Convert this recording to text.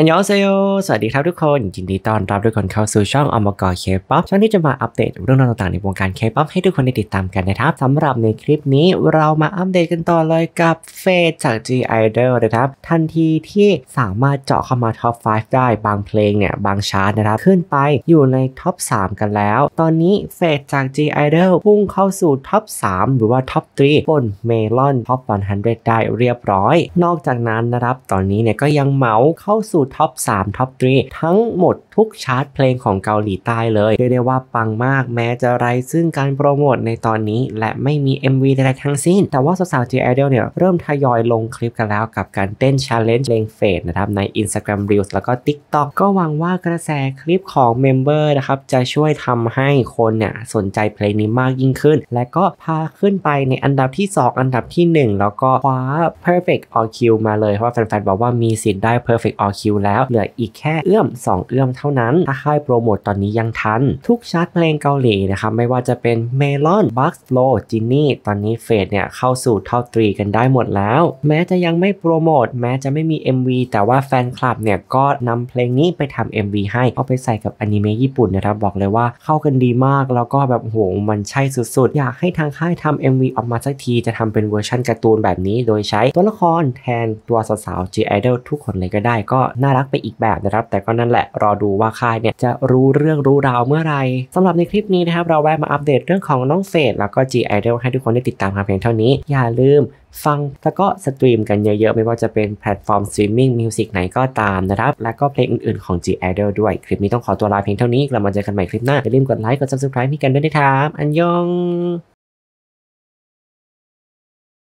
안녕하세요 สวัสดีครับทุกคนยินดีต้อนรับทุกคนเข้าสู่ช่องอมกรเคป๊อปช่องที่จะมาอัปเดตเรื่องราวต่างๆในวงการเคป๊อปให้ทุกคนได้ติดตามกันนะครับสำหรับในคลิปนี้เรามาอัปเดตกันต่อเลยกับเฟสจาก G Idol นะครับ ทันทีที่สามารถเจาะเข้ามา Top 5 ได้บางเพลงเนี่ย บางชาร์ตนะครับ ขึ้นไปอยู่ในท็อป 3 กันแล้ว ตอนนี้เฟสจาก G Idol พุ่งเข้าสู่ Top 3 หรือว่าท็อป 3 บนเมลอนท็อป 100 ได้เรียบร้อย นอกจากนั้นนะครับตอนนี้เนี่ยก็ยังเหมาเข้าสู่ Top 3 Top 3 ทั้งหมดทุกชาร์ตเพลงของเกาหลีใต้เลยเรียกได้ว่าปังมากแม้จะไร้ซึ่งการโปรโมทในตอนนี้ และไม่มี MV ใดๆทั้งสิ้น แต่ว่าสาวๆ G Idol เนี่ยเริ่มทยอยลงคลิปกันแล้วกับการเต้น Challenge เพลง Fate นะครับใน Instagram Reels แล้วก็ TikTok ก็หวังว่ากระแสคลิปของ member นะครับจะช่วยทำให้คนเนี่ยสนใจเพลงนี้มากยิ่งขึ้น และก็พาขึ้นไปในอันดับที่ 2 อันดับที่ 1 แล้วก็คว้า Perfect All-Kill มาเลยเพราะว่าแฟนๆบอกว่ามีสิทธิ์ได้ Perfect All-Kill แล้ว เหลืออีกแค่เอื้อม 2 เอื้อมเท่านั้น ถ้าค่ายโปรโมทตอนนี้ยังทัน ทุกชาร์ตเพลงเกาหลีนะครับ ไม่ว่าจะเป็น Melon Bugs FLO Genie ตอนนี้ Fate เนี่ยเข้าสู่ Top 3กันได้หมดแล้ว แม้จะยังไม่โปรโมทแม้จะไม่มี MV แต่ว่าแฟนคลับเนี่ยก็นำเพลงนี้ไปทำ MV ให้เอาไปใส่กับอนิเมะญี่ปุ่นนะครับบอกเลยว่าเข้ากันดีมากแล้วก็แบบโหมันใช่สุดๆ อยากให้ทางค่ายทำ MV ออกมาสักทีจะทำเป็นเวอร์ชันการ์ตูนแบบนี้ โดยใช้ตัวละครแทนตัวสาวๆ G Idol ทุกคนเลยก็ได้ก็น่ารักไปอีกแบบนะครับ แต่ก็นั่นแหละรอดูว่าค่ายเนี่ยจะรู้เรื่องรู้ราวเมื่อไหร่สำหรับในคลิปนี้นะครับเราแวะมาอัปเดตเรื่องของน้องเฟดแล้วก็ G Idol ให้ทุกคนได้ติดตามกันเพียงเท่านี้ อย่าลืมฟังแล้วก็สตรีมกันเยอะๆ ไม่ว่าจะเป็นแพลตฟอร์ม streaming music ไหนก็ตามนะครับ แล้วก็เพลงอื่นๆของ G Idol ด้วย คลิปนี้ต้องขอตัวลาเพียงเท่านี้กลับมาเจอกันใหม่คลิปหน้าอย่าลืมกดไลค์กด subscribe ให้กันด้วยนะครับ안녕